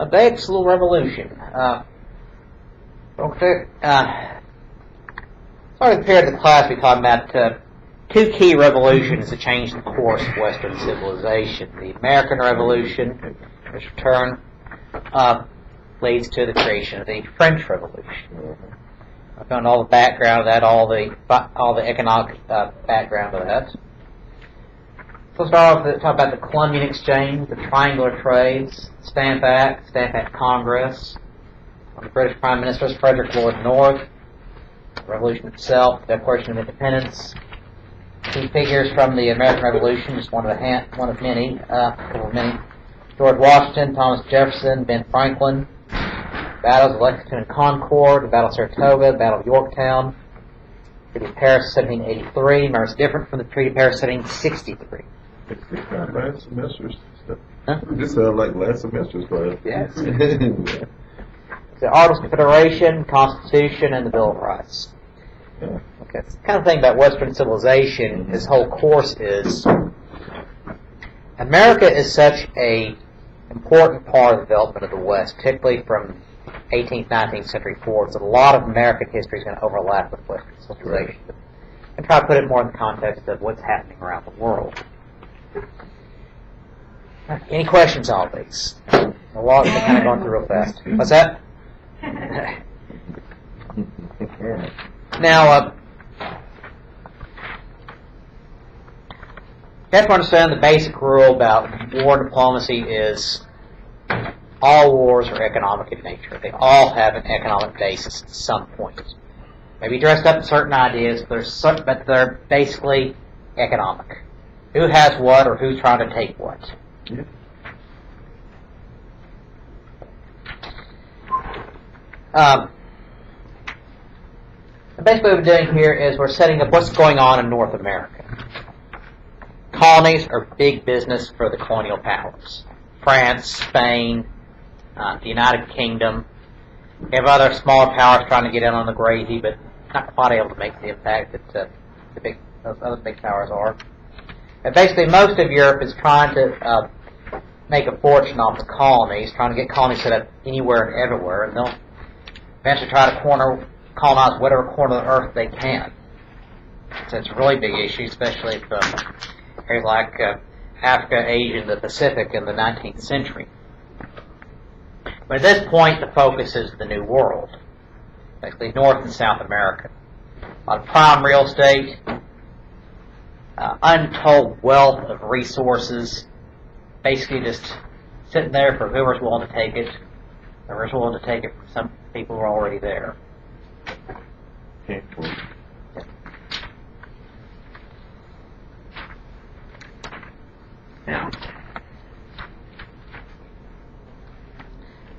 A Dake's little revolution. Uh, okay. Uh, sorry, compared to the class, we talked about uh, two key revolutions that changed the course of Western civilization. The American Revolution, which in turn uh, leads to the creation of the French Revolution. I found all the background of that, all the all the economic uh, background of that. We'll start off with talk about the Columbian Exchange, the Triangular Trades, Stamp Act, Stamp Act Congress, the British Prime Minister Frederick Lord North, the Revolution itself, the Declaration of Independence, key figures from the American Revolution, just one of the hand, one of many, uh, many. George Washington, Thomas Jefferson, Ben Franklin, battles of Lexington and Concord, the Battle of Saratoga, the Battle of Yorktown, Treaty of Paris, 1783. Remember, it's different from the Treaty of Paris, 1763. Last semester's stuff. Huh? This sounds like last semester's class. Yes. The Articles of Confederation, Constitution, and the Bill of Rights. Yeah. Okay, it's the kind of thing about Western civilization. This whole course is America is such a important part of the development of the West, particularly from 18th, 19th century forward. So a lot of American history is going to overlap with Western civilization. And try to put it more in the context of what's happening around the world. Any questions on these? A lot of kind of going through real fast. What's that? Now, uh, you have to understand the basic rule about war diplomacy is all wars are economic in nature. They all have an economic basis at some point. Maybe dressed up in certain ideas, but they're, but they're basically economic. Who has what or who's trying to take what. Yeah. Um, what we're doing here is we're setting up what's going on in North America. Colonies are big business for the colonial powers. France, Spain, uh, the United Kingdom. You have other smaller powers trying to get in on the gravy, but not quite able to make the impact that uh, the big those other big powers are. And basically, most of Europe is trying to uh, make a fortune off the colonies, trying to get colonies set up anywhere and everywhere, and they'll eventually try to corner, colonize whatever corner of the earth they can. So it's a really big issue, especially from areas like uh, Africa, Asia, and the Pacific in the 19th century. But at this point, the focus is the New World, basically North and South America. A lot of prime real estate, uh, untold wealth of resources, basically just sitting there for whoever's willing to take it, whoever's willing to take it from some people who are already there. Can't wait. Now,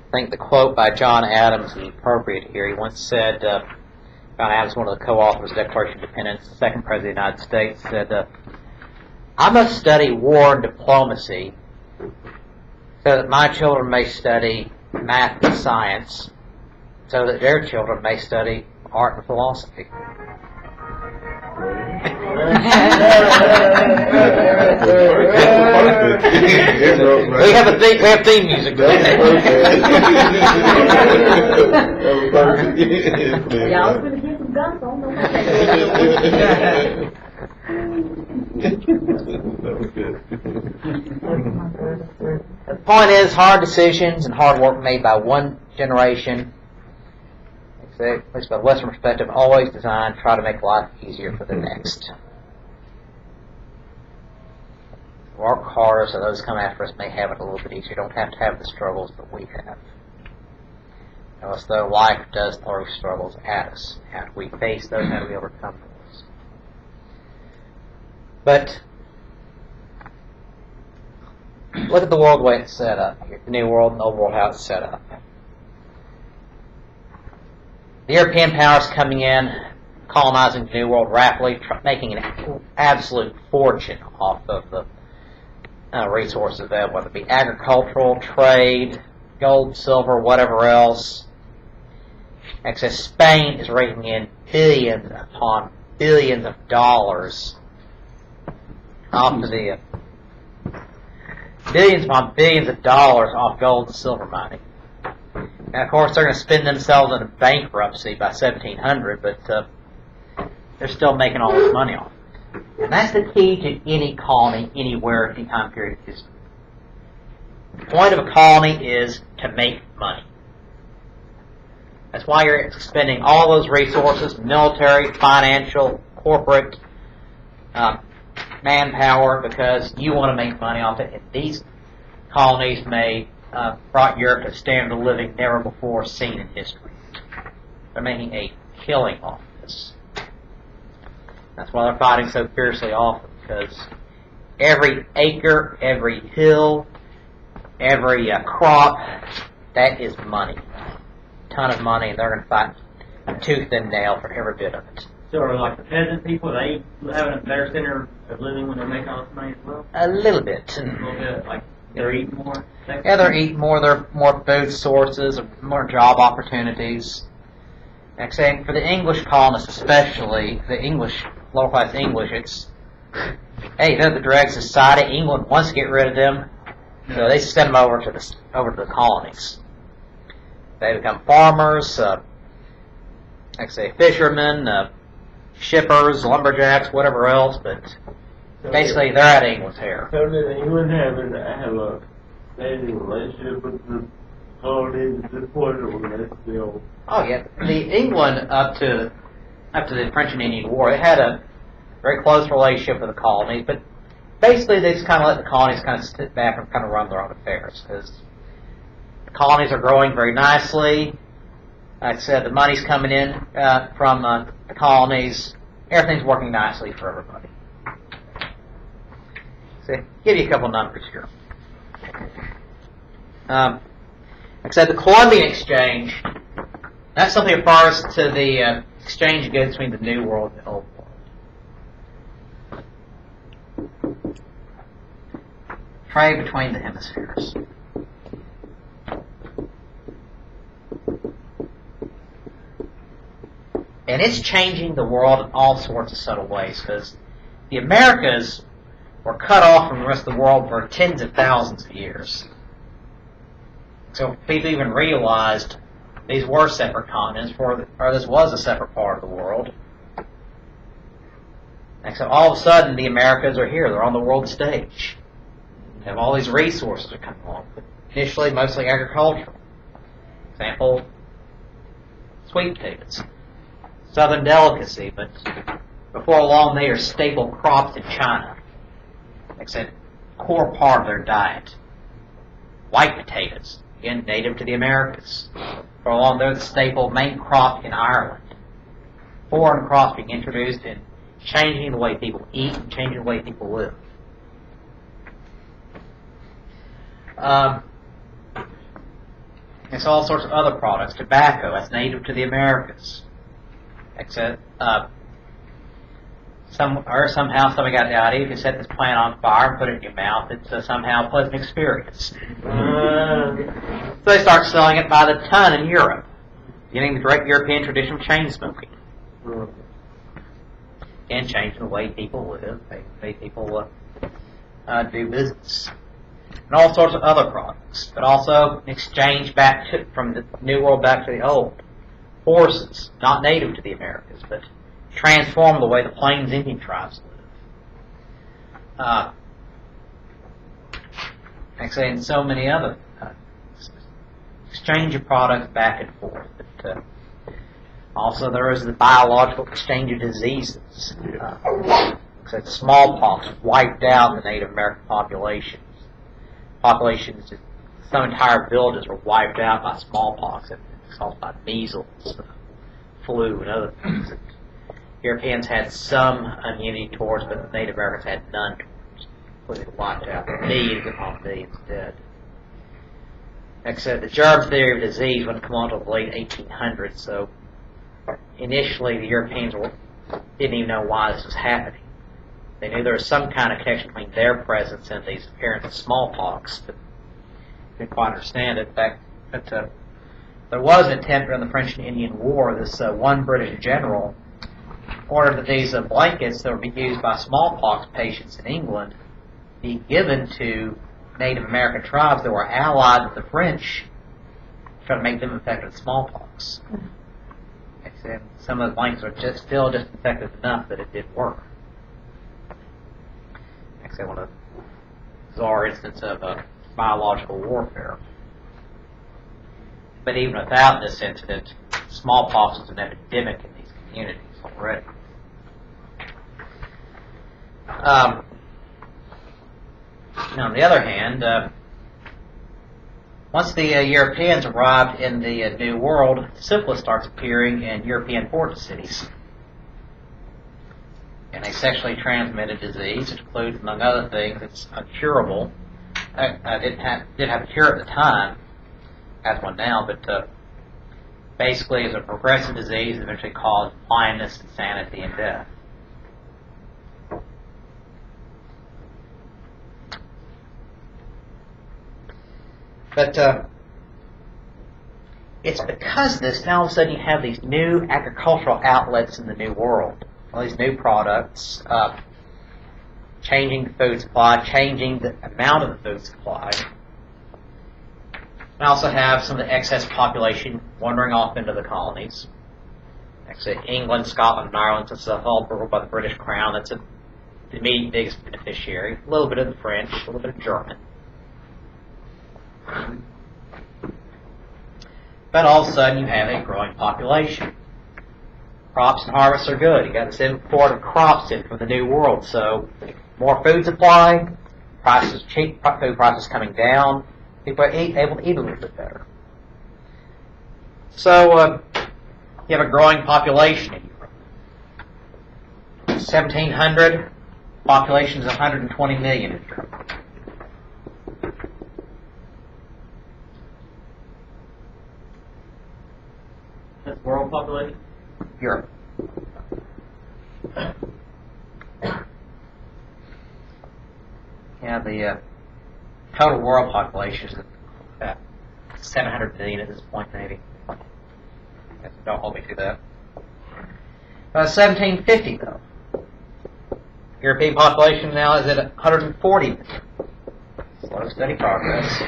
I think the quote by John Adams is appropriate here. He once said, uh, John Adams, one of the co-authors of the Declaration of Independence, the second president of the United States, said, uh, I must study war and diplomacy so that my children may study math and science, so that their children may study art and philosophy. We have a theme, we have theme music. Y'all gonna get some guns on them. The point is, hard decisions and hard work made by one generation, at least by the Western perspective, always designed to try to make life easier for the next. Work harder so those come after us may have it a little bit easier. Don't have to have the struggles that we have. As though life does throw struggles at us. How do we face those? How do we overcome those? But look at the world way it's set up here. The New World and Old World, how it's set up. The European powers coming in, colonizing the New World rapidly, making an absolute fortune off of the uh, resources there, whether it be agricultural, trade, gold, silver, whatever else. Like I Spain is raking in billions upon billions of dollars off of the billions upon billions of dollars off gold and silver mining. And of course, they're going to spend themselves into bankruptcy by 1700, but uh, they're still making all this money off. And that's the key to any colony, anywhere, any time period of history. The point of a colony is to make money. That's why you're spending all those resources, military, financial, corporate, um, manpower, because you want to make money off it. And these colonies made uh, brought Europe to a standard of living never before seen in history. They're making a killing off this. That's why they're fighting so fiercely off it, because every acre, every hill, every uh, crop, that is money. ton of money, they're going to fight tooth and nail for every bit of it. So like the peasant people, they having a better center of living when they're making all this money as well? A little bit. A little bit, like they're eating more? Yeah, they're eating more, they're more food sources, more job opportunities. And saying for the English colonists especially, the English, lower class English, it's, hey, they're the dregs of society. England wants to get rid of them, so they send them over to the, over to the colonies. They become farmers, uh, like I say, fishermen, uh, shippers, lumberjacks, whatever else, but basically they're out of England's hair. So you wouldn't have, an- have a relationship with the colonies at this point, or would that still? Oh yeah, the England up to up to the French and Indian War, they had a very close relationship with the colonies, but basically they just kind of let the colonies kind of sit back and kind of run their own affairs because the colonies are growing very nicely. Like I said, the money's coming in uh, from uh, the colonies. Everything's working nicely for everybody. So, give you a couple numbers here. Um, like I said, the Columbian Exchange that's something that refers to the uh, exchange goods between the New World and the Old World. Trade between the hemispheres. And it's changing the world in all sorts of subtle ways because the Americas were cut off from the rest of the world for tens of thousands of years. So people even realized these were separate continents, for or this was a separate part of the world. And so all of a sudden, the Americas are here. They're on the world stage. They have all these resources that come along. Initially, mostly agricultural. Example, sweet potatoes. Southern delicacy, but before long, they are staple crops in China. Like I said, core part of their diet. White potatoes, again, native to the Americas. For long, they're the staple main crop in Ireland. Foreign crops being introduced and changing the way people eat and changing the way people live. Um, it's all sorts of other products. Tobacco, that's native to the Americas. Except, uh, some or somehow somebody got the idea if you set this plant on fire and put it in your mouth, it's uh, somehow a pleasant experience. Uh, So they start selling it by the ton in Europe, getting the direct European tradition of chain smoking, and changing the way people live, the way people uh, uh, do business, and all sorts of other products. But also exchange back to, from the New World back to the Old. Horses, not native to the Americas, but transform the way the Plains Indian tribes live. Uh, like I say, and so many other uh, exchange of products back and forth. But, uh, also, there is the biological exchange of diseases. Uh, so smallpox wiped out the Native American populations. Populations, some entire villages were wiped out by smallpox. Caused by measles, flu, and other things. Europeans had some immunity towards, but the Native Americans had none towards. Completely wiped out. Millions upon millions dead. Like I said, the germ theory of disease wouldn't come on until the late 1800s, so initially the Europeans didn't even know why this was happening. They knew there was some kind of connection between their presence and these appearance of smallpox, but didn't quite understand it. In fact, but, uh, there was an attempt during the French and Indian War. This uh, one British general ordered that these uh, blankets that were being used by smallpox patients in England be given to Native American tribes that were allied with the French try to make them infected with smallpox. Said, some of the blankets were just still just infected enough that it did work. Said, one of the bizarre instances of uh, biological warfare. But even without this incident, smallpox was an epidemic in these communities already. Um, on the other hand, uh, once the uh, Europeans arrived in the uh, New World, syphilis starts appearing in European port cities. And a sexually transmitted disease, which includes, among other things, it's incurable. I, I didn't have, did have a cure at the time, has one now, but uh, basically it's a progressive disease that eventually caused blindness, insanity, and death. But uh, it's because of this, now all of a sudden you have these new agricultural outlets in the new world. All these new products, uh, changing the food supply, changing the amount of the food supply. And also have some of the excess population wandering off into the colonies. Actually, England, Scotland, and Ireland, since it's all ruled by the British Crown, that's a, the immediate biggest beneficiary. A little bit of the French, a little bit of German. But all of a sudden, you have a growing population. Crops and harvests are good. You got this import of crops in from the New World, so more food supply, prices cheap, food prices coming down. People are eat, able to eat a little bit better. So uh, you have a growing population in Europe. 1700, population is 120 million in Europe. That's world population? Europe. Yeah, the uh, total world population is about 700 million at this point, maybe. Don't hold me to that. Uh, 1750, though. European population now is at 140 million. Slow, steady progress.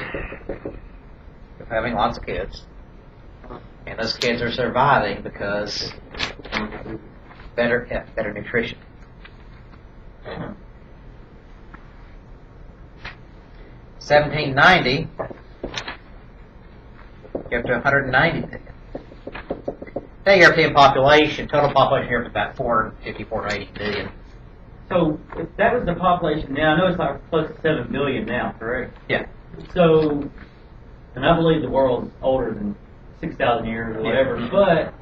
Of having lots of kids. And those kids are surviving because better yeah, better nutrition. Seventeen ninety, you're up to 190 million. The European population, total population here is about 450, 480 million. So if that was the population now, I know it's like close to billion now, correct? Yeah. So, and I believe the world's older than six thousand years or whatever, but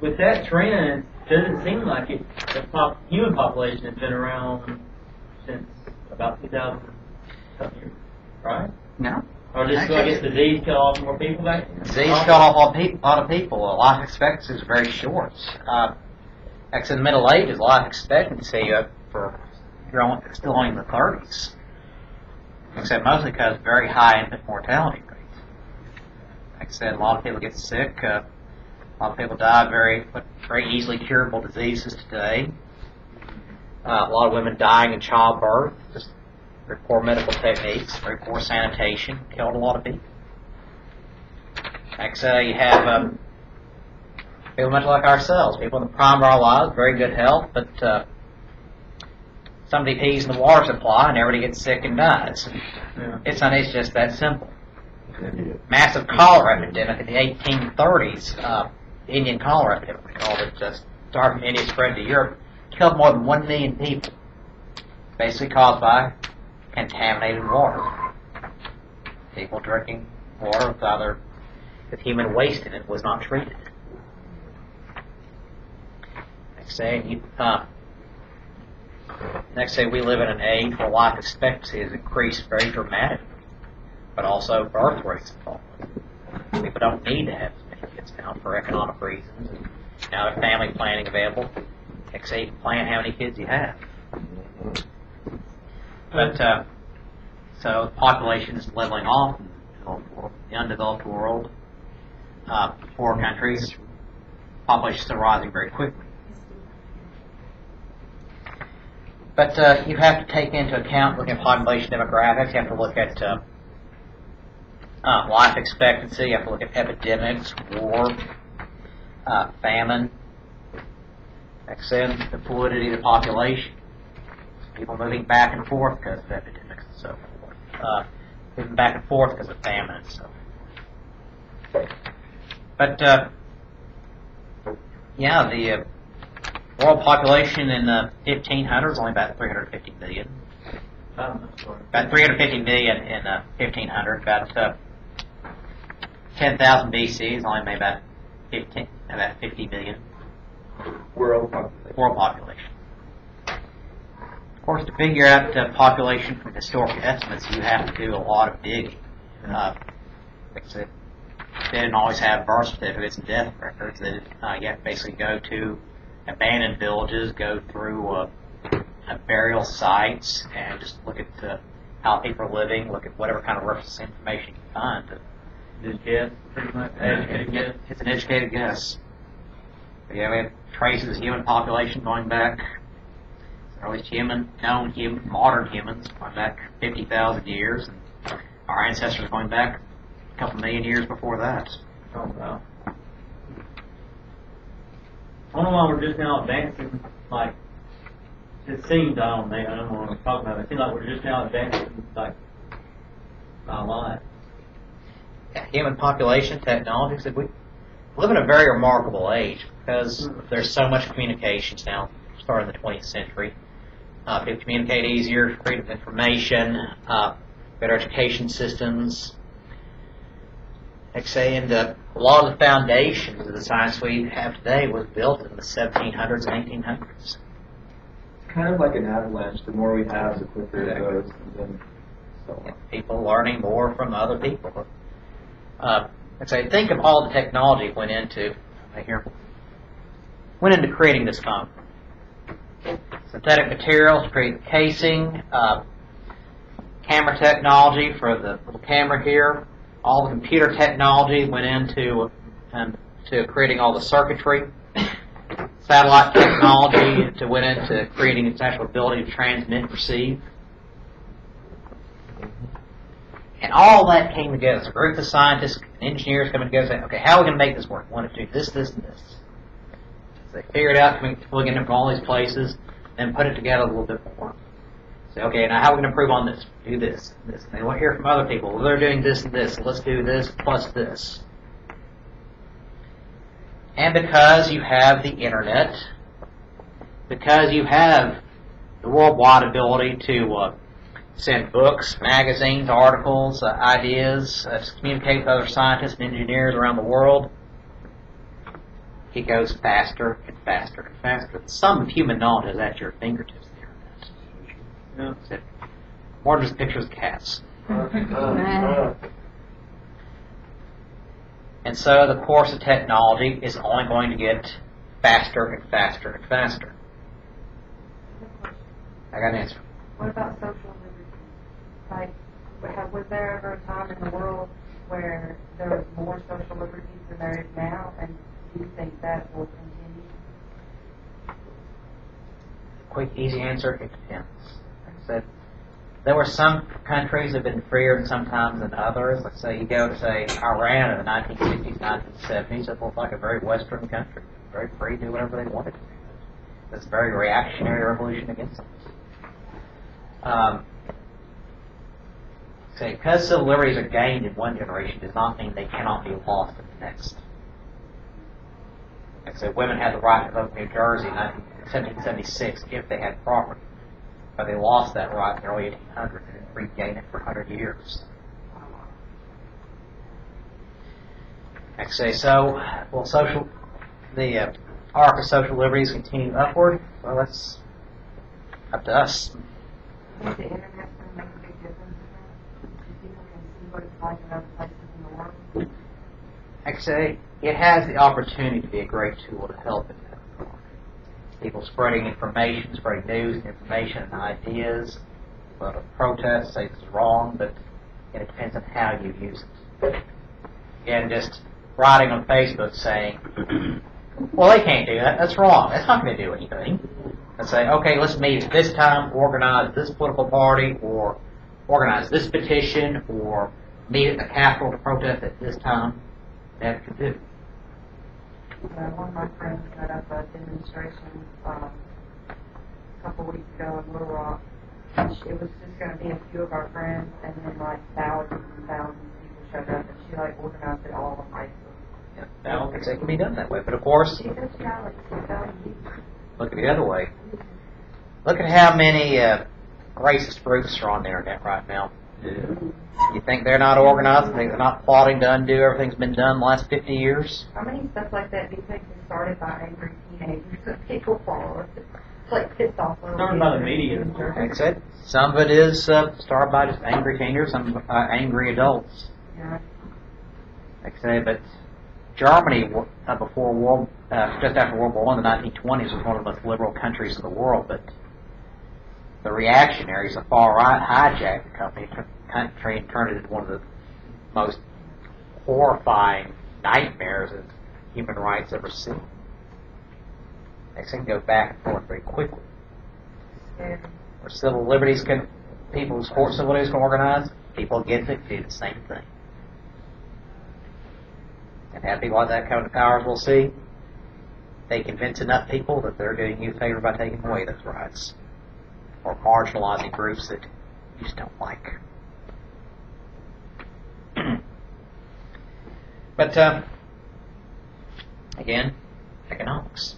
with that trend, doesn't seem like it. The pop, human population has been around since about two thousand something right? No. Or just so I guess disease killed off more people back? Disease killed off a lot of lot of people. Life expectancy is very short. Uh, actually, in the Middle Ages, life expectancy uh, for you're only, still only in the 30s. Except mostly because very high infant mortality rates. Like I said, a lot of people get sick. Uh, a lot of people die very very easily curable diseases today. Uh, a lot of women dying in childbirth. Just very poor medical techniques, very poor sanitation, killed a lot of people. I say, you have um, people much like ourselves, people in the prime of our lives, very good health, but uh, somebody pees in the water supply and everybody gets sick and dies. Yeah. It's not. It's just that simple. Massive cholera epidemic in the 1830s. Uh, Indian cholera epidemic, called it. Just started from India, spread to Europe, killed more than one million people. Basically caused by contaminated water. People drinking water with either with human waste in it was not treated. Next day, you, uh, next day we live in an age where life expectancy has increased very dramatically, but also birth rates have fallen. People don't need to have as many kids now for economic reasons. Now there's family planning available. Next say, you can plan how many kids you have. But uh, so the population is leveling off in the undeveloped world. Uh, poor countries, population is rising very quickly. But uh, you have to take into account looking at population demographics. You have to look at uh, uh, life expectancy. You have to look at epidemics, war, uh, famine. Next then, the fluidity of the population. People moving back and forth because of epidemics and so forth. Uh, moving back and forth because of famine and so forth. But, uh, yeah, the uh, world population in the 1500s only about 350 million. I'm. About 350 million in uh, 1500. About uh, 10,000 BC is only made about 15, about 50 million World population. world population. Of course, to figure out uh, population from historical estimates, you have to do a lot of digging. Uh, they didn't always have birth certificates and death records. They, uh, you have to basically go to abandoned villages, go through uh, uh, burial sites, and just look at uh, how people are living, look at whatever kind of reference information you can find. To, guess, pretty much, educated guess. it's an educated guess. But yeah, we have traces of human population going back, or at least human, known human, modern humans, going back 50,000 years, and our ancestors going back a couple million years before that. Oh, wow. I don't know why we're just now advancing, like, it seems, I don't think, I don't know what I'm talking about, it seems like we're just now advancing, like, our life. Yeah, human population, technology, so we live in a very remarkable age because there's so much communications now, starting in the 20th century. Uh, people communicate easier, freedom of information, uh, better education systems. Like say, and uh, a lot of the foundations of the science we have today was built in the 1700s and 1800s. Kind of like an avalanche. The more we have, the quicker it goes. And then so on. people learning more from other people. Uh, like I say, think of all the technology that went into right here, went into creating this phone. Synthetic materials to create the casing, uh, camera technology for the little camera here, all the computer technology went into um, to creating all the circuitry. Satellite technology to went into creating its actual ability to transmit and receive. And all that came together. It's a group of scientists, and engineers coming together saying, okay, how are we going to make this work? We want to do this, this, and this. So they figured out, coming, plugging from all these places, then put it together a little bit more. Say, okay, now how are we going to improve on this? Do this, this. And they want to hear from other people. Well, they're doing this and this. Let's do this plus this. And because you have the internet, because you have the worldwide ability to uh, send books, magazines, articles, uh, ideas, uh, to communicate with other scientists and engineers around the world, it goes faster and faster and faster. The sum of human knowledge is at your fingertips. The internet. Yeah. That's it. More just pictures of cats. And so the course of technology is only going to get faster and faster and faster. I got an answer. What about social liberties? Like, was there ever a time in the world where there was more social liberties than there is now? And do you think that will continue? quick, easy answer, it depends. Like I said, there were some countries that have been freer sometimes than others. Let's say you go to, say, Iran in the 1960s, 1970s, it looked like a very Western country. Very free, to do whatever they wanted to a very reactionary revolution against them. Um, say, because civil liberties are gained in one generation does not mean they cannot be lost in the next. Like I said, women had the right to vote in New Jersey in 1776 if they had property. But they lost that right in the early 1800s and didn't regain it for 100 years. Like I say, so, will social, the uh, arc of social liberties continue upward? Well, that's up to us. Think it's it has the opportunity to be a great tool to help in that. People spreading information, spreading news and information and ideas. But a protest, say is wrong, but it depends on how you use it. Again, just writing on Facebook saying, well, they can't do that. That's wrong. That's not going to do anything. And say, okay, let's meet at this time, organize this political party, or organize this petition, or meet at the Capitol to protest at this time, that could do. Uh, one of my friends set up a demonstration, um, a couple weeks ago in Little Rock. It was just gonna be a few of our friends, and then like thousands and thousands of people showed up, and she like organized it all on Facebook. Now, it can be done that way, but of course, She just got like two thousand people. look at the other way. Look at how many uh, racist groups are on the internet right now. You think they're not organized? You think they're not plotting to undo everything's been done the last 50 years? How many stuff like that do you think is started by angry teenagers that people follow? It's like pissed off little Started by the kids. media. Like I said, some of it is uh, started by just angry teenagers, some uh, angry adults. Yeah. Like I say, but Germany, uh, before World, uh, just after World War One, the 1920s, was one of the most liberal countries in the world. But the reactionaries, the far right, hijacked the company, country and turned it into one of the most horrifying nightmares of human rights ever seen. Next thing goes back and forth very quickly. Where civil liberties can, people who support civil liberties can organize, people against it do the same thing. And have people like that come to power, we'll see, they convince enough people that they're doing you a favor by taking away those rights. Or marginalizing groups that you just don't like. But, uh, again, economics.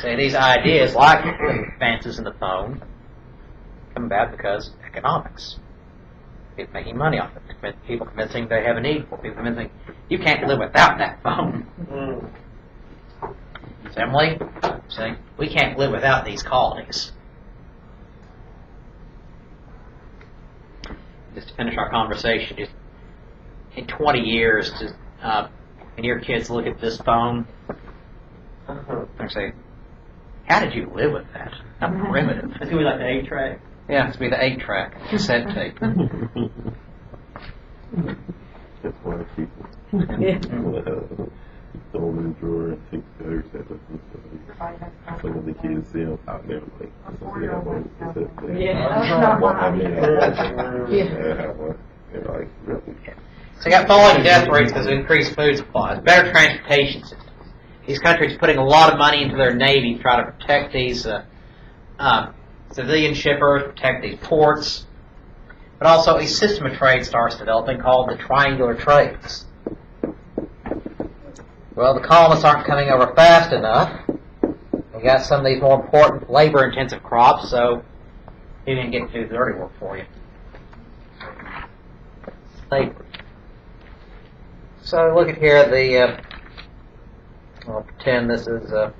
Say, these ideas, like the advances in the phone, come about because economics. People making money off it. People convincing they have a need for it. People convincing you can't live without that phone. Mm. Emily, saying we can't live without these colonies. Just to finish our conversation, just in 20 years, just, uh, when your kids look at this phone, they say, "How did you live with that? How primitive." It's gonna be like the eight track. Yeah, it's gonna be the eight track cassette tape. That's why people. Yeah. Throw them in the drawer and take pictures of them. Everybody has So when the kids see them out there, like, A that's four-year-old what wants it's something. a- Yeah. I mean, I Yeah. have one. They're like, really? So you got falling death rates because of increased food supplies, better transportation systems. These countries are putting a lot of money into their navy to try to protect these uh, uh, civilian shippers, protect these ports. But also a system of trade starts developing called the triangular trades. Well, the colonists aren't coming over fast enough. We got some of these more important labor-intensive crops, so he didn't get to do the dirty work for you. Slavery. So look at here, the, uh, I'll pretend this is, uh,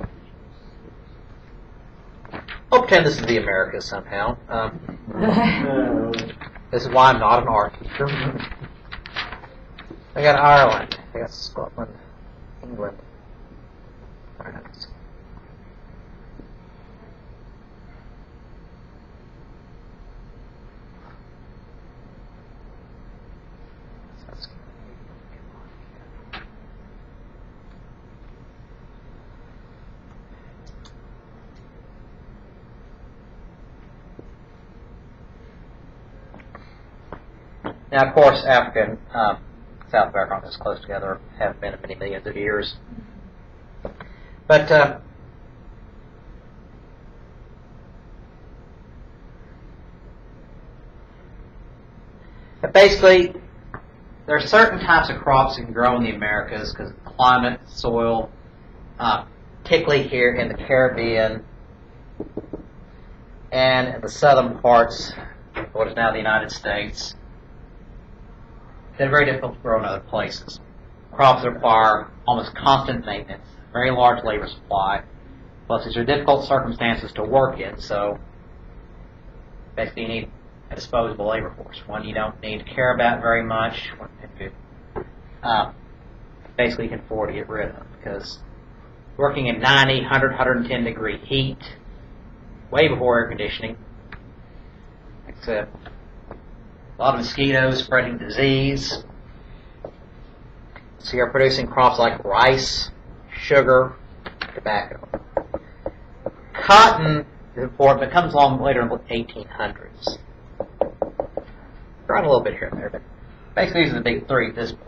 I'll pretend this is the Americas somehow. Um, this is why I'm not an art teacher. I got Ireland, I got Scotland, England, France. That's- Now, of course, Africa and um, South America aren't as close together, have been in many millions of years. But uh, basically, there are certain types of crops that can grow in the Americas because climate, soil, uh, particularly here in the Caribbean and in the southern parts of what is now the United States that are very difficult to grow in other places. Crops require almost constant maintenance, very large labor supply. Plus, these are difficult circumstances to work in, so basically you need a disposable labor force. One you don't need to care about very much, one you uh, basically you can afford to get rid of because working in 90, 100, 110 degree heat, way before air conditioning, except lot of mosquitoes spreading disease. So you're producing crops like rice, sugar, tobacco. Cotton is important, but comes along later in the 1800s. Grown a little bit here and there, but basically these are the big three at this point.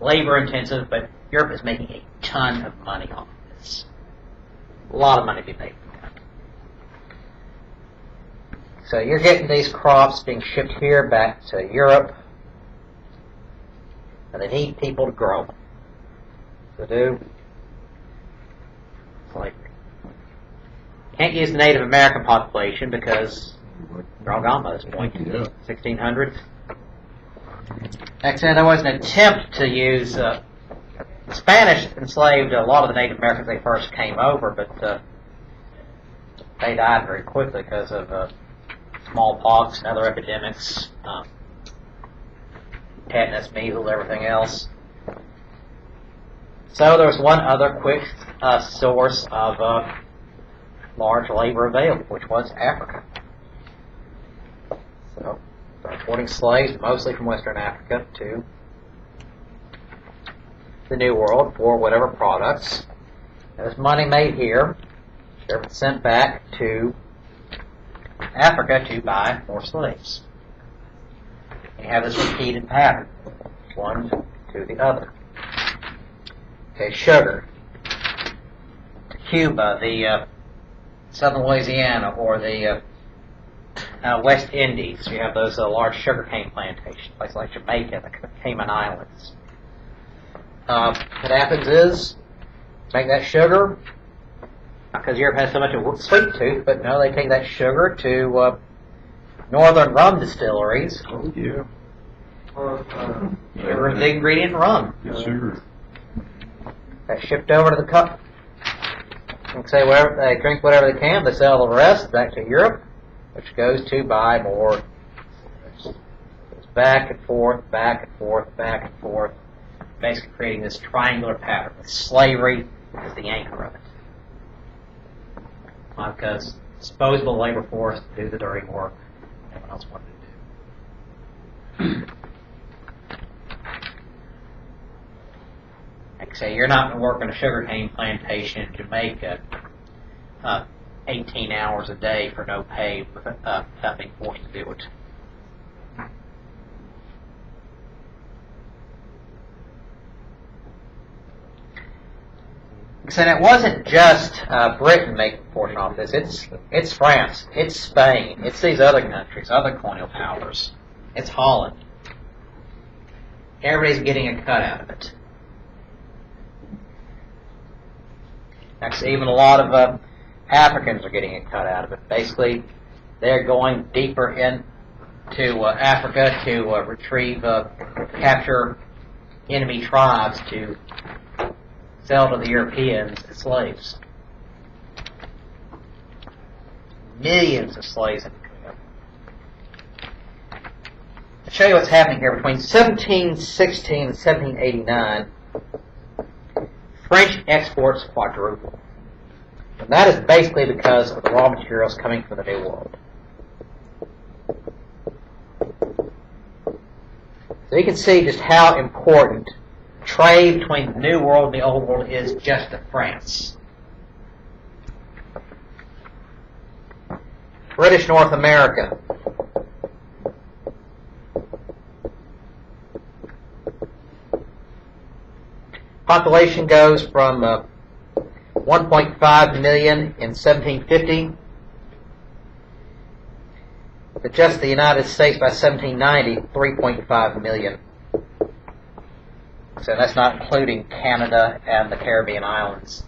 Labor intensive, but Europe is making a ton of money on this. A lot of money to be made from that. So you're getting these crops being shipped here back to Europe, and they need people to grow them. So do slavery. Can't use the Native American population because they're all gone by this point. Yeah. 1600s. Actually, there was an attempt to use uh, the Spanish enslaved a lot of the Native Americans they first came over, but uh, they died very quickly because of uh, smallpox and other epidemics, um, tetanus, measles, everything else. So there was one other quick uh, source of uh, large labor available, which was Africa. So, they're importing slaves, mostly from Western Africa, to the New World for whatever products. There's money made here. They're sent back to Africa to buy more slaves. You have this repeated pattern, one to the other. Okay, sugar. Cuba, the uh, southern Louisiana, or the uh, uh, West Indies. You have those uh, large sugarcane plantations, places like Jamaica, the Cayman Islands. Uh, what happens is, take that sugar, because Europe has so much of sweet tooth, but no, they take that sugar to uh, northern rum distilleries. Oh, yeah. Uh, Sugar is the ingredient in rum. Yes, sir. That's shipped over to the cup. And say whatever they drink whatever they can, they sell the rest back to Europe, which goes to buy more. It's back and forth, back and forth, back and forth, basically creating this triangular pattern with slavery as the anchor of it. Because disposable labor force to do the dirty work, no one else wanted to do. Like I say, you're not going to work on a sugarcane plantation in Jamaica uh, 18 hours a day for no pay uh, without being forced to do it. So it wasn't just uh, Britain making a portion off this. It's it's France, it's Spain, it's these other countries, other colonial powers. It's Holland. Everybody's getting a cut out of it. Actually, even a lot of uh, Africans are getting a cut out of it. Basically, they're going deeper into uh, Africa to uh, retrieve, uh, capture enemy tribes to sell to the Europeans as slaves. Millions of slaves coming. To show you what's happening here, between 1716 and 1789, French exports quadrupled. And that is basically because of the raw materials coming from the New World. So you can see just how important trade between the New World and the Old World is just France. British North America. Population goes from uh, 1.5 million in 1750 to just the United States by 1790, 3.5 million. So that's not including Canada and the Caribbean islands.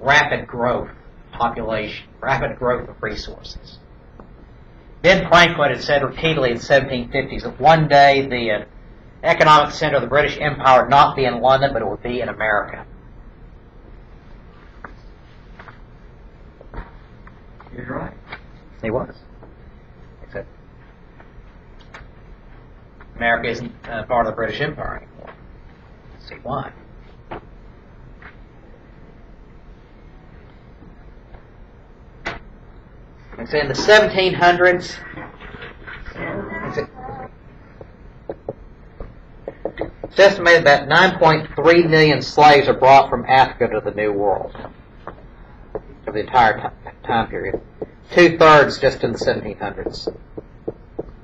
Rapid growth, population, rapid growth of resources. Ben Franklin had said repeatedly in the 1750s that one day the uh, economic center of the British Empire would not be in London, but it would be in America. You're right. He was. Except America isn't uh, part of the British Empire anymore. Let's see why. Like I say in the 1700s, it's it's estimated that 9.3 million slaves are brought from Africa to the New World for the entire time period. two thirds just in the 1700s.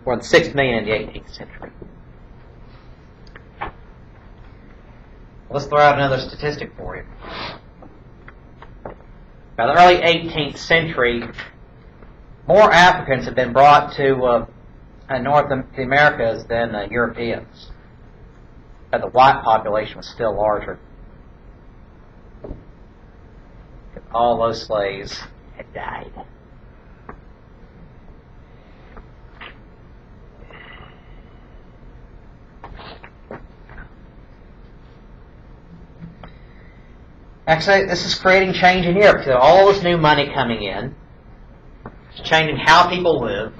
More than six million in the 18th century. Let's throw out another statistic for you. By the early 18th century, more Africans had been brought to uh, uh, North Americas than uh, Europeans. But the white population was still larger. All those slaves had died. Actually, this is creating change in Europe. All this new money coming in, it's changing how people live.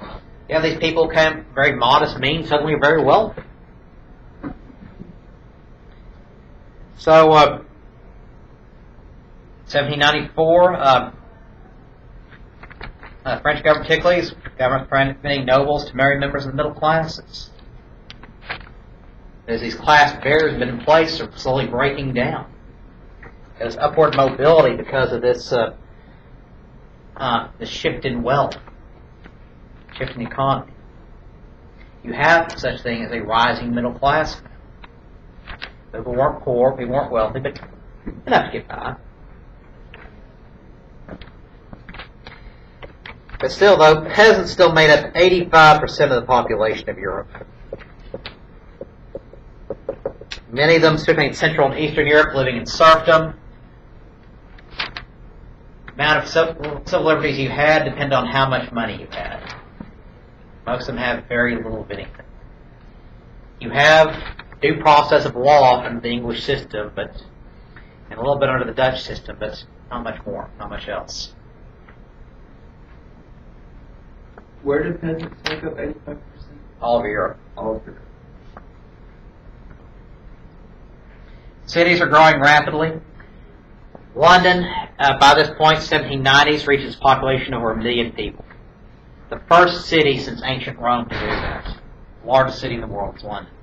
You have these people come very modest means, suddenly very wealthy. So, uh, 1794, uh, uh, French government particularly is government permitting nobles to marry members of the middle classes. As these class barriers have been in place, are slowly breaking down. There's upward mobility because of this uh, uh, the shift in wealth, shift in economy. You have such thing as a rising middle class. People weren't poor, people weren't wealthy, but enough to get by. But still, though, peasants still made up 85% of the population of Europe. Many of them, particularly in Central and Eastern Europe, living in serfdom. Amount of civil, liberties you had depend on how much money you had. Most of them have very little of anything. You have due process of law under the English system, but and a little bit under the Dutch system, but not much more, not much else. Where do peasants make up 85%? All over Europe. All of Europe. Cities are growing rapidly. London, uh, by this point, 1790s, reaches a population of over a million people. The first city since ancient Rome to do this. Largest city in the world is London.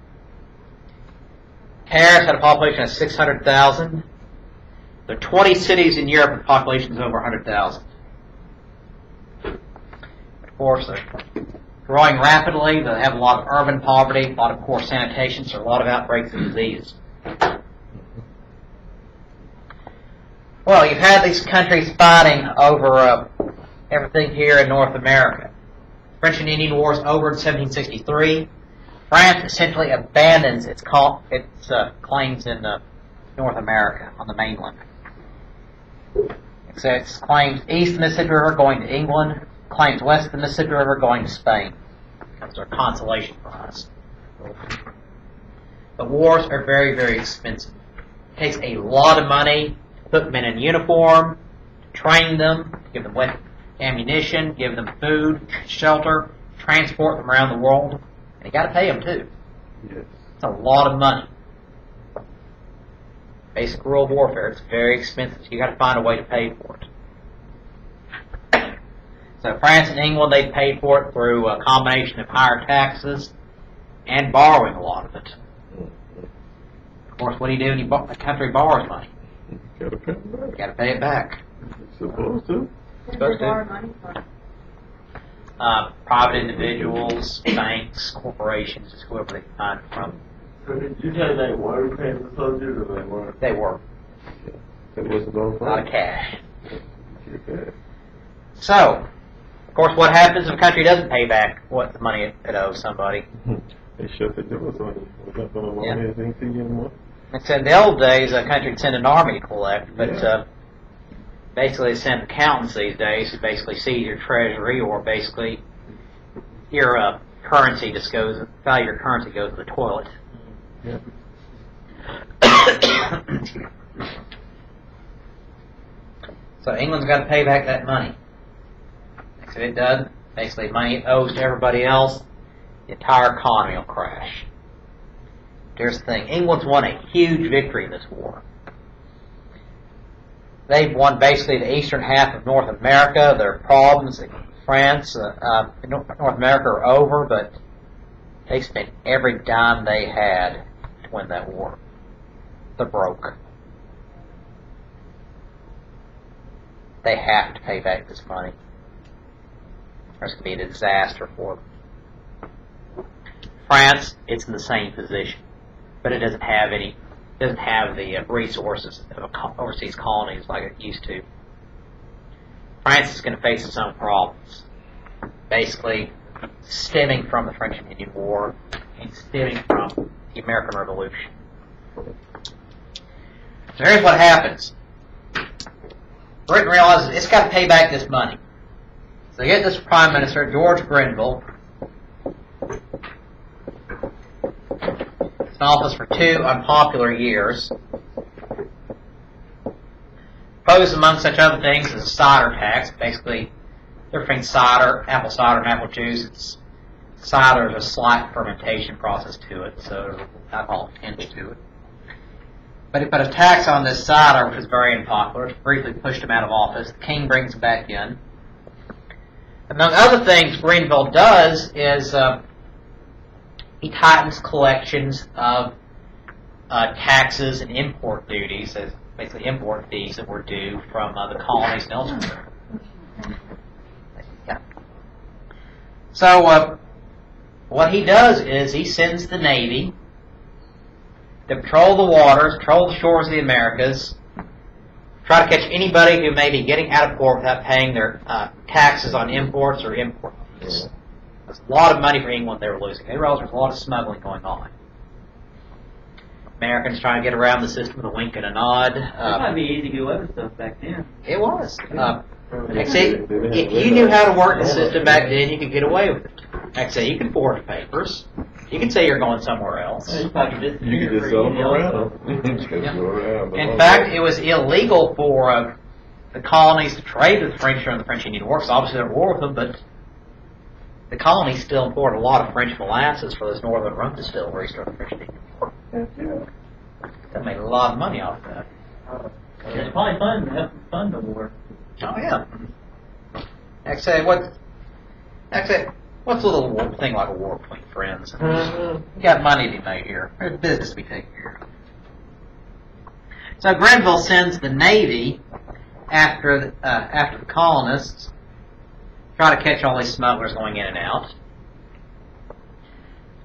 Paris had a population of 600,000. There are 20 cities in Europe with populations over 100,000. Of course, they're growing rapidly. They have a lot of urban poverty, a lot of poor sanitation, so a lot of outbreaks of disease. Well, you've had these countries fighting over uh, everything here in North America. French and Indian Wars over in 1763. France essentially abandons its call, its uh, claims in uh, North America on the mainland. So its claims east of the Mississippi River going to England, claims west of the Mississippi River going to Spain. That's our consolation prize. But wars are very, very expensive. It takes a lot of money put men in uniform, train them, give them wet ammunition, give them food, shelter, transport them around the world. And you got to pay them too. Yes. It's a lot of money. Basic rural warfare, it's very expensive. You got to find a way to pay for it. So France and England, they paid for it through a combination of higher taxes and borrowing a lot of it. Of course, what do you do when you bo- a country borrows money? Gotta pay them You back. got to pay it back. Supposed to. Who's Supposed to. borrow money from? Uh, private individuals, banks, corporations, just whoever they can find from. So did you say they were paying the soldiers or they weren't? They were That wasn't all a lot of cash. So, of course, what happens if a country doesn't pay back what the money it owes somebody? They shut the doors on you. We're not gonna loan Yeah. anything to you anymore. It's in the old days, a country would send an army to collect, but Yeah. uh, basically they send accountants these days who basically seize your treasury or basically your uh, currency just goes, value of your currency goes to the toilet. Yeah. so England's got to pay back that money. If it doesn't, basically money it owes to everybody else, the entire economy will crash. Here's the thing: England's won a huge victory in this war. They've won basically the eastern half of North America. Their problems in France, uh, uh, North America, are over, but they spent every dime they had to win that war. They're broke. They have to pay back this money. it's going to be a disaster for them. France, it's in the same position, but it doesn't have any, doesn't have the uh, resources of overseas colonies like it used to. France is going to face its own problems, basically stemming from the French and Indian War and stemming from the American Revolution. So here's what happens. Britain realizes it's got to pay back this money. So they get this Prime Minister, George Grenville. In office for two unpopular years. Proposed among such other things is a cider tax, basically between cider, apple cider, and apple juice. It's cider has a slight fermentation process to it, so alcohol tinge to it. But he put a tax on this cider, which was very unpopular. It briefly pushed him out of office. The king brings him back in. Among other things, Grenville does is uh, he tightens collections of uh, taxes and import duties, as basically import fees that were due from uh, the colonies and elsewhere. Yeah. So uh, what he does is he sends the Navy to patrol the waters, patrol the shores of the Americas, try to catch anybody who may be getting out of port without paying their uh, taxes on imports or import fees. There's a lot of money for England they were losing. They realized there was a lot of smuggling going on. Americans trying to get around the system with a wink and a nod. It might Uh, be easy to do other stuff back then. it was. Uh, like say, if you knew how to work the system back then, you could get away with it. Like say, you can forge papers. You can say you're going somewhere else. You probably just You can just sell them around. Just go around. In fact, it was illegal for uh, the colonies to trade with the French during the French Indian War, because obviously they're at war with them, but the colonies still imported a lot of French molasses for those northern rum distilleries during the French Indian War. They made a lot of money off that. It's probably fun to help fund the war. Oh, yeah. Like I say, what, like I say, what's a little war, thing like a war between friends? You got money to be made here. There's business to be taken care of. So Grenville sends the Navy after the, uh, after the colonists, try to catch all these smugglers going in and out.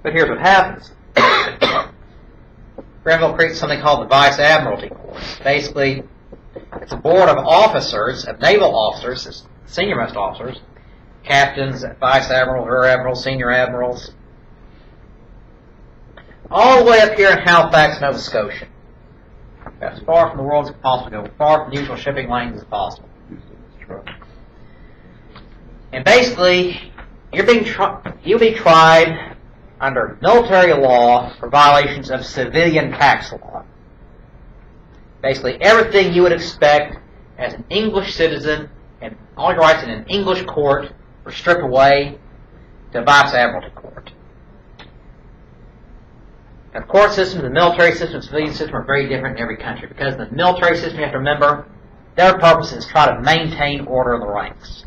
But here's what happens. Grenville creates something called the Vice Admiralty Court. Basically, it's a board of officers, of naval officers, senior most officers, captains, vice admirals, rear admirals, senior admirals, all the way up here in Halifax, Nova Scotia. As far from the world as possible, far from the usual shipping lanes as possible. And basically, you're being you'll be tried under military law for violations of civilian tax law. Basically, everything you would expect as an English citizen and all your rights in an English court were stripped away to Vice Admiralty Court. Now, the court system, the military system, the civilian system are very different in every country because the military system, you have to remember, their purpose is to try to maintain order in the ranks.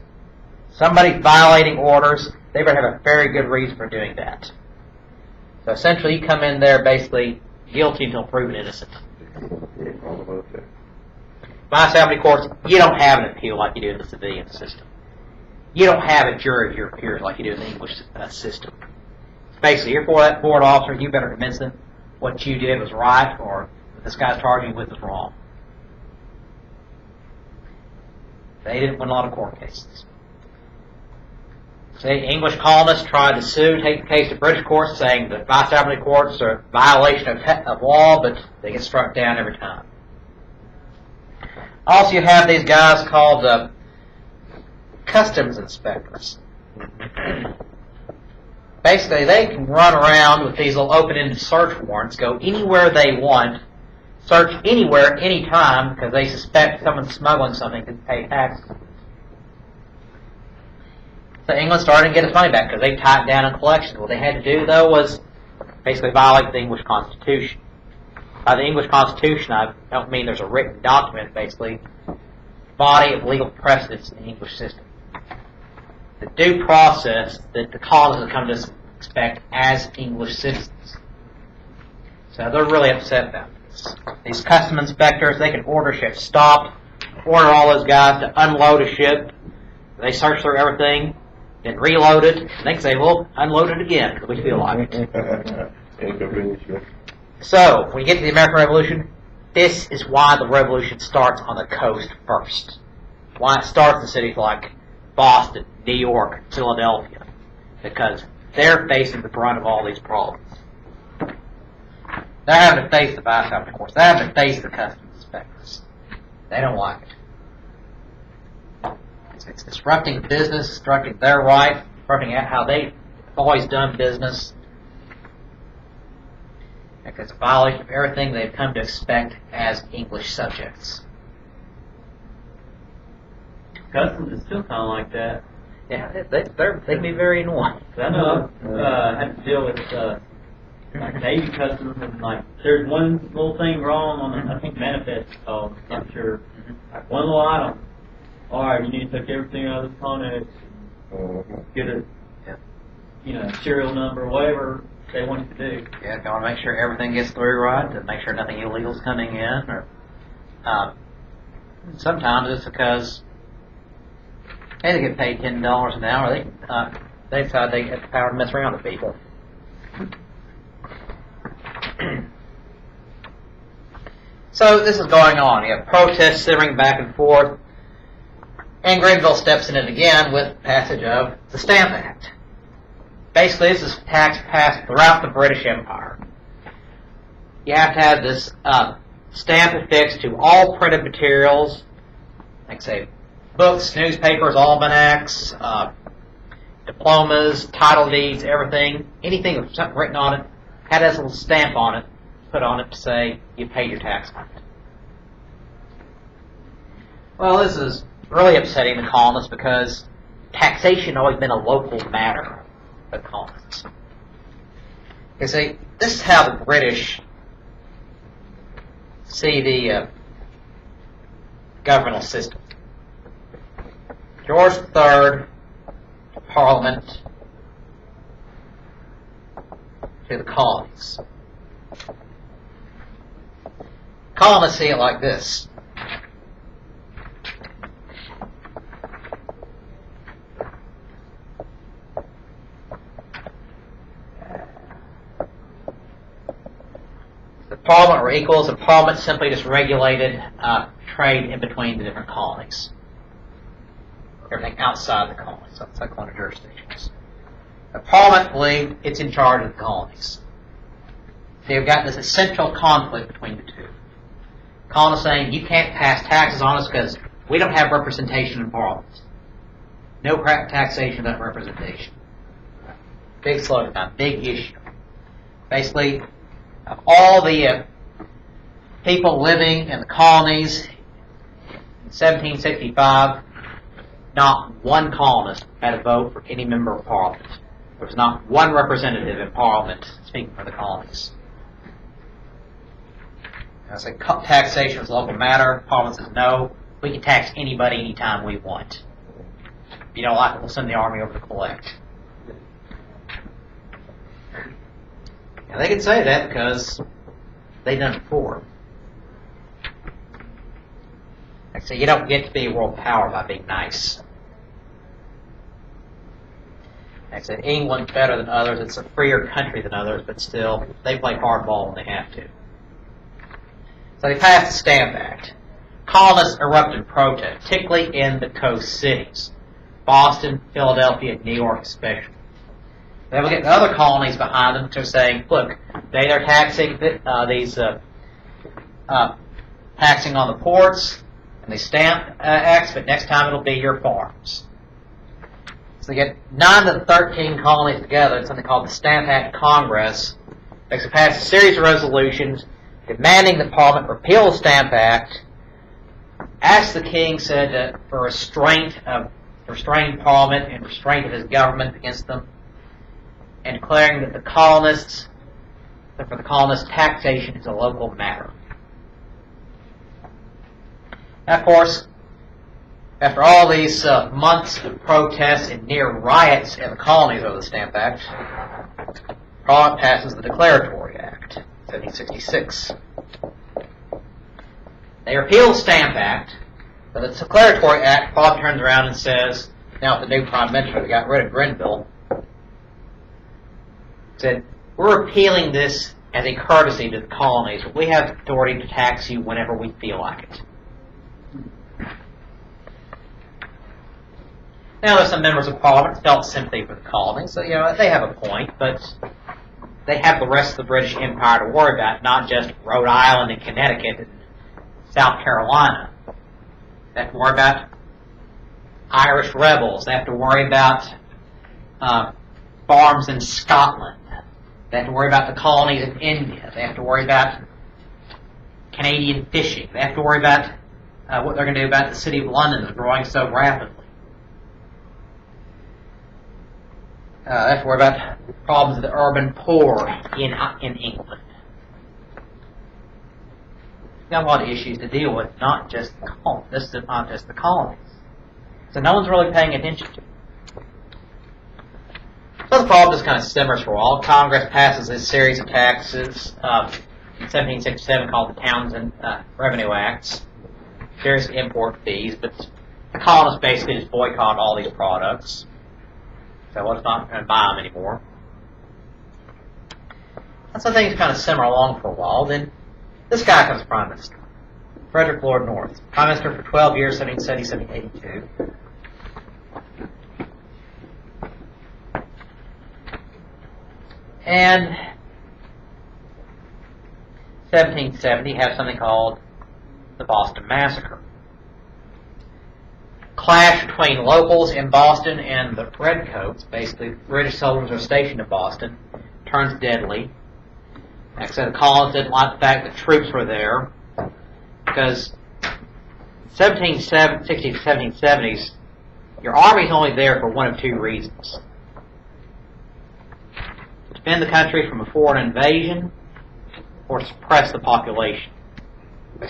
Somebody violating orders, they better have a very good reason for doing that. So essentially, you come in there basically guilty until proven innocent. Vice Admiralty courts, you don't have an appeal like you do in the civilian system. You don't have a jury of your peers like you do in the English uh, system. Basically, you're for that board officer, you better convince them what you did was right or this guy's charging you with is wrong. They didn't win a lot of court cases. See, English colonists tried to sue, take the case to British courts, saying that Vice Admiralty courts are a violation of, of law, but they get struck down every time. Also, you have these guys called uh, customs inspectors. Basically, they can run around with these little open-ended search warrants, go anywhere they want, search anywhere, anytime, because they suspect someone's smuggling something to pay taxes. So England started to get its money back because they tied down on collections. What they had to do, though, was basically violate the English Constitution. By the English Constitution, I don't mean there's a written document, basically, body of legal precedents in the English system. The due process that the colonists have come to expect as English citizens. So they're really upset about this. These custom inspectors, they can order ships stopped, order all those guys to unload a ship. They search through everything. Then reload it, they can say, well, unload it again, because we feel like it. So, when you get to the American Revolution, this is why the revolution starts on the coast first. Why it starts in cities like Boston, New York, Philadelphia. Because they're facing the brunt of all these problems. They're having to face the vice of course. They're having to face the customs inspectors. They don't like it. It's, it's disrupting business, disrupting their right, disrupting how they've always done business. It's a violation of everything they've come to expect as English subjects. Customs is still kind of like that. Yeah, they, they, they're, they can be very annoying. I know I've uh, had to deal with uh, like Navy customs and like there's one little thing wrong on the I think manifest called. I'm not sure. Like one little item. All right, you need to take everything out of this Connex, get it, Yeah. you know serial number, whatever they want you to do. Yeah, they want to make sure everything gets through right, to make sure nothing illegal's coming in, or um, sometimes it's because hey, they get paid ten dollars an hour. They uh, they decide they get the power to mess around with people. so this is going on. You have protests simmering back and forth, and Grenville steps in it again with passage of the Stamp Act. Basically, this is tax passed throughout the British Empire. You have to have this uh, stamp affixed to all printed materials, like say books, newspapers, almanacs, uh, diplomas, title deeds, everything, anything with something written on it, had this little stamp on it, put on it to say you paid your tax on it. Well, this is really upsetting the colonists because taxation always been a local matter for the colonists. You see, this is how the British see the uh, governmental system. George III, Parliament, to the colonies. Colonists see it like this. The Parliament were equals. The Parliament simply just regulated uh, trade in between the different colonies. Everything outside the colonies, outside colonial jurisdictions. The Parliament believed it's in charge of the colonies. You've got this essential conflict between the two. Colonists saying you can't pass taxes on us because we don't have representation in Parliament. No taxation without representation. Big slogan, big issue. Basically, of all the uh, people living in the colonies in 1765, not one colonist had a vote for any member of Parliament. There was not one representative in Parliament speaking for the colonies. I say taxation is a local matter. Parliament says no. We can tax anybody anytime we want. If you don't like it, we'll send the army over to collect. They can say that because they've done it before. Like I say, you don't get to be a world power by being nice. Like I said, England's better than others. It's a freer country than others, but still, they play hardball when they have to. So they passed the Stamp Act. Colonists erupted protest, particularly in the coast cities. Boston, Philadelphia, New York especially. Then will get the other colonies behind them to saying, look, they are taxing uh, these uh, uh, taxing on the ports and the stamp uh, acts, but next time it'll be your farms. So they get nine of the thirteen colonies together in something called the Stamp Act Congress. They pass a series of resolutions demanding that Parliament repeal the Stamp Act. Asked the King said uh, for restraint of restraining Parliament and restraint of his government against them and declaring that the colonists, that for the colonists, taxation is a local matter. Now, of course, after all these uh, months of protests and near riots in the colonies over the Stamp Act, Parliament passes the Declaratory Act, 1766. They repeal the Stamp Act, but the Declaratory Act, Parliament turns around and says, now with the new prime minister that got rid of Grenville, said, we're appealing this as a courtesy to the colonies. We have authority to tax you whenever we feel like it. Now, there's some members of parliament felt sympathy for the colonies, so, you know, they have a point, but they have the rest of the British Empire to worry about, not just Rhode Island and Connecticut and South Carolina. They have to worry about Irish rebels. They have to worry about uh, farms in Scotland. They have to worry about the colonies in India. They have to worry about Canadian fishing. They have to worry about uh, what they're going to do about the city of London that's growing so rapidly. Uh, they have to worry about problems of the urban poor in uh, in England. We've got a lot of issues to deal with, not just the colonies. This is not just the colonies. So no one's really paying attention to. it. So the problem just kind of simmers for a while. Congress passes this series of taxes uh, in 1767 called the Townshend uh, Revenue Acts. There's import fees, but the colonists basically just boycott all these products. So let's not going to buy them anymore. And so things kind of simmer along for a while. Then this guy comes prime minister, Frederick Lord North, prime minister for 12 years, 1770 1782. And 1770 have something called the Boston Massacre. Clash between locals in Boston and the Redcoats, basically British soldiers are stationed in Boston, turns deadly. Like I said, the colonists didn't like the fact that troops were there because 1760s, 1770s, your army's only there for one of two reasons defend the country from a foreign invasion or suppress the population.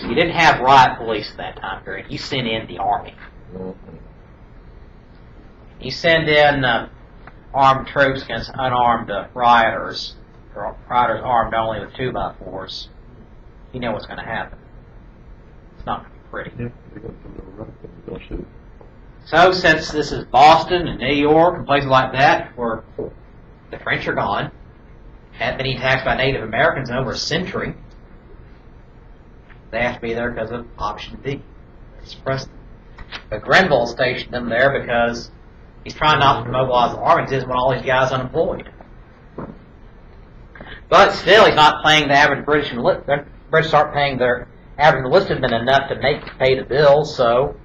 You didn't have riot police at that time period. You sent in the army. You send in uh, armed troops against unarmed uh, rioters, or rioters armed only with two by fours. You know what's going to happen. It's not going to be pretty. So, since this is Boston and New York and places like that, where the French are gone, haven't been taxed by Native Americans in over a century, they have to be there because of option B. Suppress. But Grenville stationed them there because he's trying not to mobilize the doesn't want all these guys are unemployed. But still, he's not paying the average British. The British aren't paying their average enlisted men enough to make pay the bills, so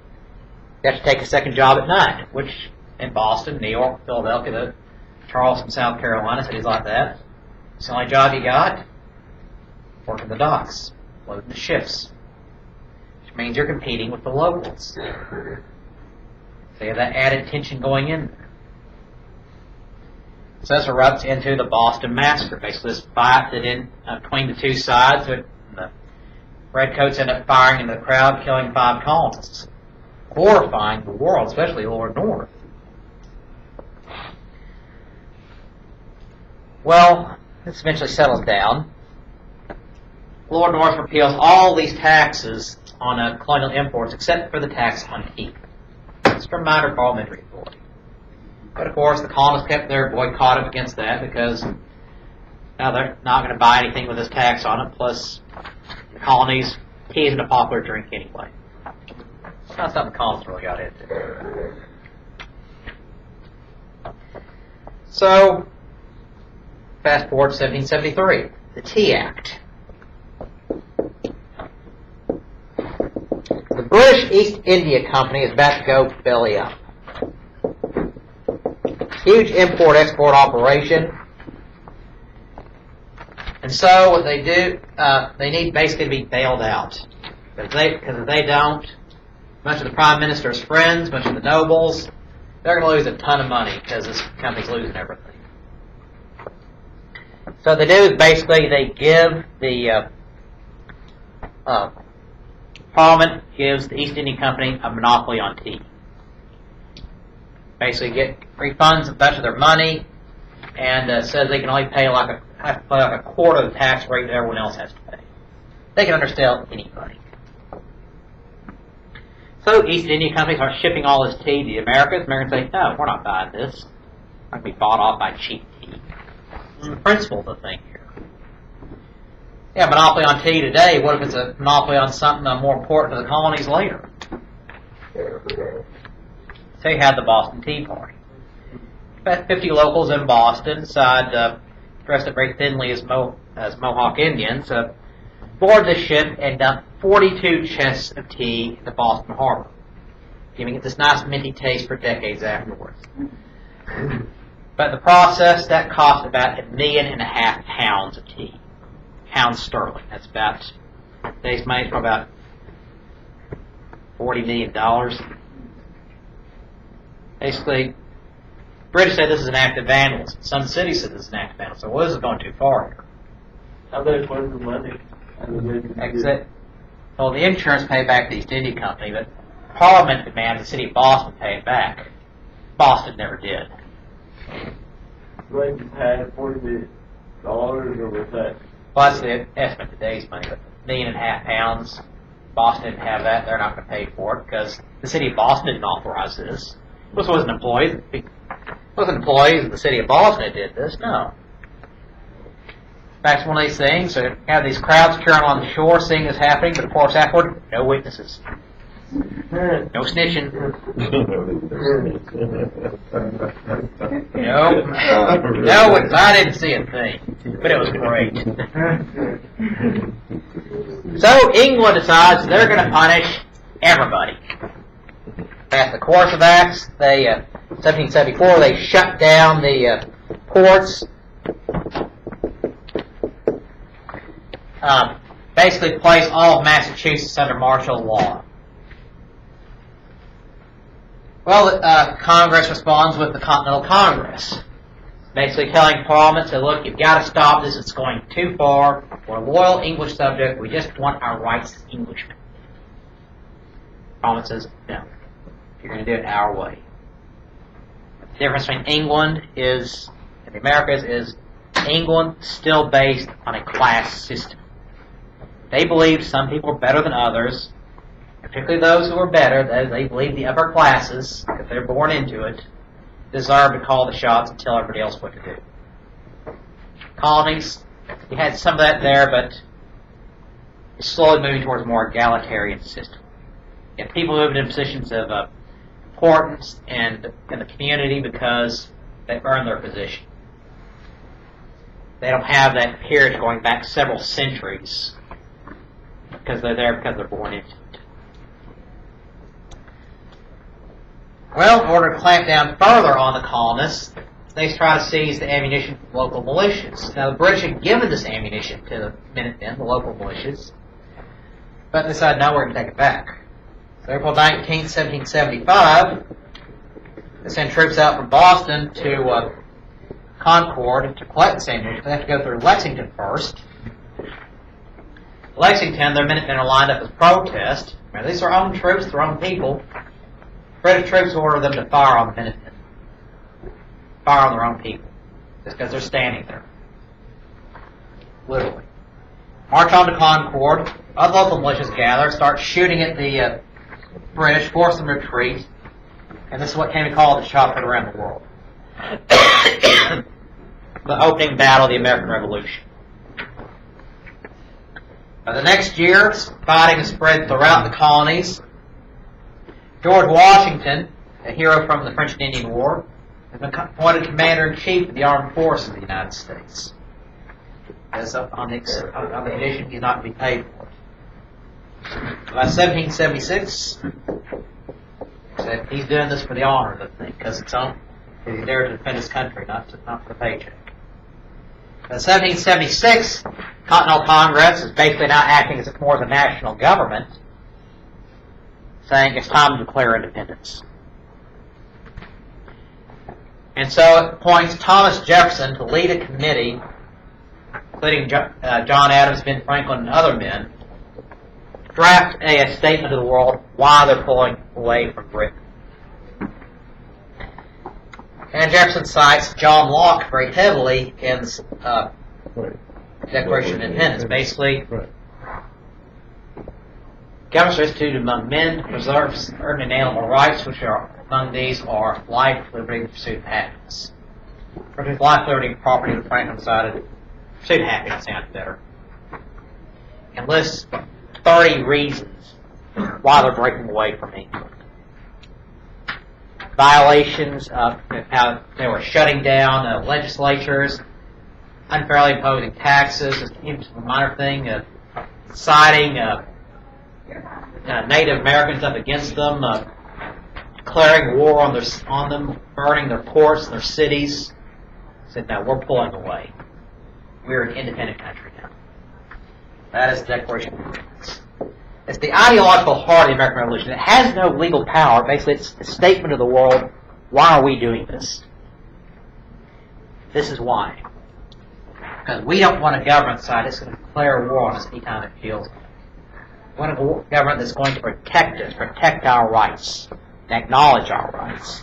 they have to take a second job at night, which in Boston, New York, Philadelphia, Charleston, South Carolina, cities like that. It's the only job you got. Working the docks, loading the ships, which means you're competing with the locals. So you have that added tension going in there. So this erupts into the Boston Massacre, basically this fight that in uh, between the two sides. The redcoats end up firing into the crowd, killing five colonists, horrifying the world, especially Lord North. Well, eventually settles down. Lord North repeals all these taxes on uh, colonial imports except for the tax on tea. It's from minor parliamentary authority. But of course, the colonists kept their boycott up against that because now they're not going to buy anything with this tax on it. Plus, the colonies, tea isn't a popular drink anyway. It's not something the colonists really got into. So, Fast forward 1773, the Tea Act. The British East India Company is about to go belly up. Huge import-export operation. And so what they do, uh, they need basically to be bailed out. Because if they don't, much of the prime minister's friends, much of the nobles, they're going to lose a ton of money because this company's losing everything. So they do is basically they give the uh, uh, Parliament gives the East India Company a monopoly on tea. Basically, get refunds a bunch of their money, and uh, says they can only pay like a have to pay like a quarter of the tax rate that everyone else has to pay. They can undersell anybody. So East India Company starts shipping all this tea to the Americans. Americans say, no, we're not buying this. Not going to be bought off by cheap The principle of the thing here. Yeah, monopoly on tea today. What if it's a monopoly on something uh, more important to the colonies later? Say you had the Boston Tea Party. About 50 locals in Boston decide, uh, dressed up very thinly as, Mo- as Mohawk Indians, uh, board the ship and dump 42 chests of tea into Boston Harbor, giving it this nice minty taste for decades afterwards. But the process, that cost about a million and a half pounds of tea. Pounds sterling. That's about, today's money for about $40 million. Basically, British say this is an act of vandalism. Some cities said this is an act of vandalism. So what is it going too far here? How they find the money? Exit. Well, the insurance paid back to the East India Company, but Parliament demanded the city of Boston pay it back. Boston never did. They just had forty dollars or was that? Well, that's the estimate today's money, but million and a half pounds. Boston didn't have that. They're not going to pay for it because the city of Boston didn't authorize this. This wasn't employees. It wasn't employees of the city of Boston that did this. No. Fact, one of these things. So have these crowds cheering on the shore, seeing this happening, but of course, afterward, no witnesses, no snitching. No, no, I didn't see a thing, but it was great. So England decides they're going to punish everybody. Passed the Coercive acts. They, uh, 1774, they shut down the uh, ports. Um, basically, place all of Massachusetts under martial law. Well, uh, Congress responds with the Continental Congress, basically telling Parliament, "Say, look, you've got to stop this. It's going too far. We're a loyal English subject. We just want our rights as Englishmen." Parliament says, "No, you're going to do it our way." The difference between England is and the Americas is England still based on a class system. They believe some people are better than others, particularly those who are better, they believe the upper classes, if they're born into it, deserve to call the shots and tell everybody else what to do. Colonies, you had some of that there, but it's slowly moving towards a more egalitarian system. Have people moving in positions of uh, importance and in the community because they earn their position. They don't have that peerage going back several centuries because they're there because they're born into it. Well, in order to clamp down further on the colonists, they try to seize the ammunition from local militias. Now, the British had given this ammunition to the Minutemen, the local militias, but they decided, no, we're going to take it back. So April 19, 1775, they send troops out from Boston to uh, Concord to collect this ammunition. They have to go through Lexington first. Lexington, their Minutemen are lined up as protest. Now, these are our own troops, their own people. British troops order them to fire on the Minutemen. Fire on their own people. Just because they're standing there. Literally. March on to Concord. Other local militias gather, start shooting at the uh, British, force them to retreat. And this is what came to be called the shot put around the world. the opening battle of the American Revolution. Now, the next year, fighting spread throughout the colonies. George Washington, a hero from the French and Indian War, has been appointed commander-in-chief of the armed forces of the United States. As on on the condition he's not to be paid for it. By 1776, said he's doing this for the honor of the thing, because it's on, he's there to defend his country, not to, not for the paycheck. In 1776, Continental Congress is basically now acting as more as a national government, saying it's time to declare independence. And so it appoints Thomas Jefferson to lead a committee, including uh, John Adams, Ben Franklin, and other men, to draft a, a statement to the world why they're pulling away from Britain. And Jefferson cites John Locke very heavily in uh, Right. Declaration of Independence. Basically, Right. Governments are instituted among men, preserve certain inalienable rights, which are among these are life, liberty, and pursuit of happiness. Protect life, liberty, and property the Franklin decided pursuit of happiness sounds better. And lists 30 reasons why they're breaking away from England. Violations of how they were shutting down uh, legislatures, unfairly imposing taxes, even a minor thing, uh, citing uh, uh, Native Americans up against them, uh, declaring war on their on them, burning their ports their cities. Said, "No, we're pulling away. We're an independent country now." That is the Declaration of Independence. It's the ideological heart of the American Revolution. It has no legal power. Basically, it's a statement of the world. Why are we doing this? This is why. Because we don't want a government side that's going to declare war on us anytime it feels want a government that's going to protect us, protect our rights, and acknowledge our rights.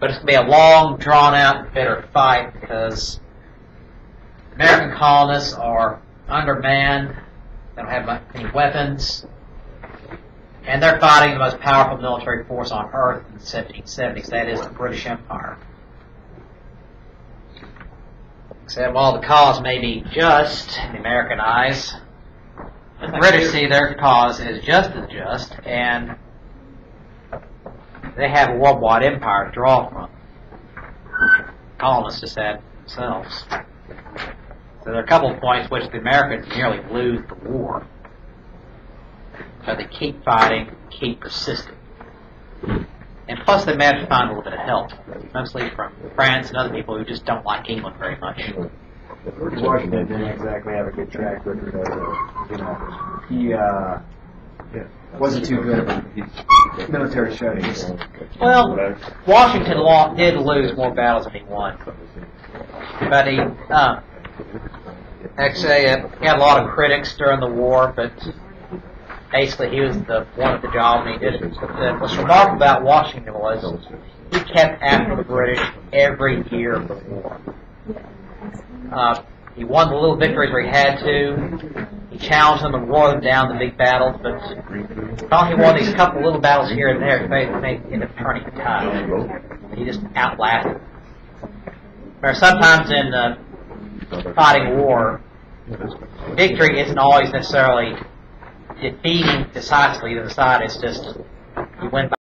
But it's going to be a long, drawn out, bitter fight because American colonists are undermanned, they don't have any weapons, and they're fighting the most powerful military force on earth in the 1770s, that is the British Empire. Except while the cause may be just in American eyes, the British see their cause as just as just, and they have a worldwide empire to draw from. Colonists just had themselves. So there are a couple of points which the Americans nearly lose the war. But they keep fighting, keep persisting. And plus they manage to find a little bit of help, mostly from France and other people who just don't like England very much. Washington didn't exactly have a good track record of, you know, he, uh, wasn't too good about his military studies. Well, Washington lo- did lose more battles than he won. But he, uh, actually, uh, he had a lot of critics during the war, but basically he was the one at the job and he did it. But the, what's remarkable about Washington was he kept after the British every year of the war. Uh, he won the little victories where he had to. He challenged them and wore them down the big battles, but finally he won these couple little battles here and there. They made end up turning the tide. He just outlasted. Where sometimes in uh, fighting war, victory isn't always necessarily defeating decisively the side. It's just you win by